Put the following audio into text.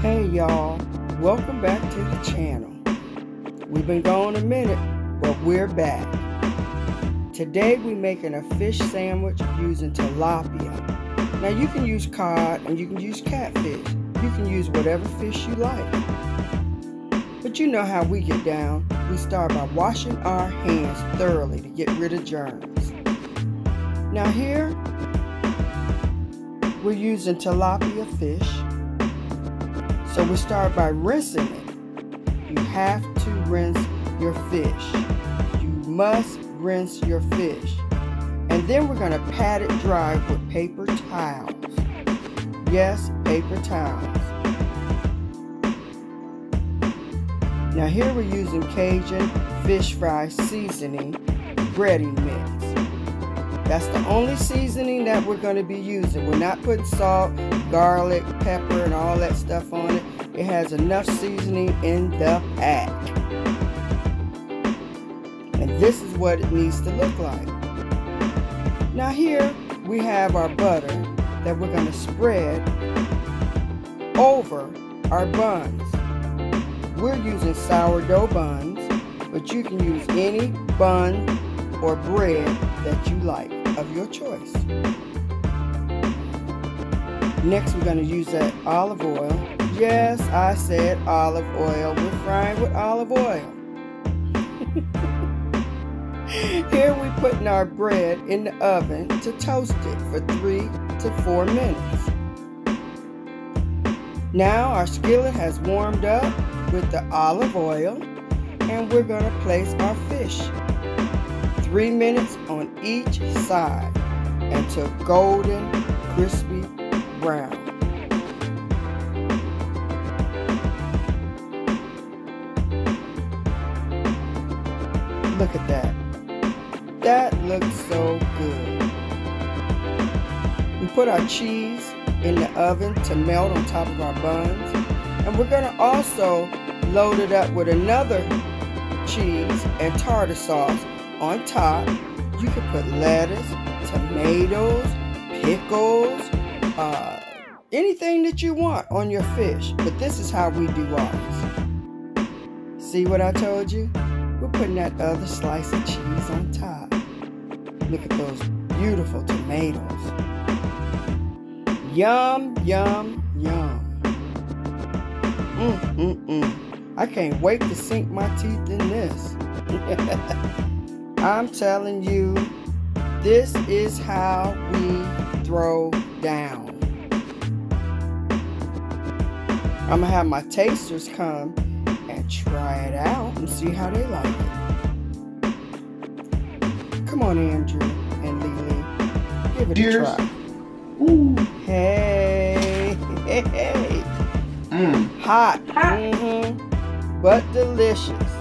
Hey y'all, welcome back to the channel. We've been gone a minute, but we're back. Today we're making a fish sandwich using tilapia. Now you can use cod and you can use catfish. You can use whatever fish you like. But you know how we get down. We start by washing our hands thoroughly to get rid of germs. Now here, we're using tilapia fish. So we start by rinsing it. You have to rinse your fish. You must rinse your fish. And then we're going to pat it dry with paper towels. Yes, paper towels. Now here we're using Cajun fish fry seasoning breading mix. That's the only seasoning that we're going to be using. We're not putting salt, garlic, pepper, and all that stuff on it. It has enough seasoning in the pack. And this is what it needs to look like. Now here we have our butter that we're going to spread over our buns. We're using sourdough buns, but you can use any bun or bread that you like of your choice. Next, we're going to use that olive oil. Yes, I said olive oil. We're frying with olive oil. Here we're putting our bread in the oven to toast it for three to four minutes. Now our skillet has warmed up with the olive oil and we're going to place our fish three minutes on each side until golden crispy brown. Look at that. That looks so good. We put our cheese in the oven to melt on top of our buns. And we're going to also load it up with another cheese and tartar sauce on top. You can put lettuce, tomatoes, pickles, uh, anything that you want on your fish. But this is how we do ours. See what I told you? We're putting that other slice of cheese on top. Look at those beautiful tomatoes. Yum, yum, yum. Mm, mm, mm. I can't wait to sink my teeth in this. I'm telling you, this is how we throw down. I'm gonna have my tasters come and try it out and see how they like it. Come on, Andrew and Lily. Give it Cheers. a try. Ooh. Hey, hey, hey. Mm. Hot. Mm-hmm. But delicious.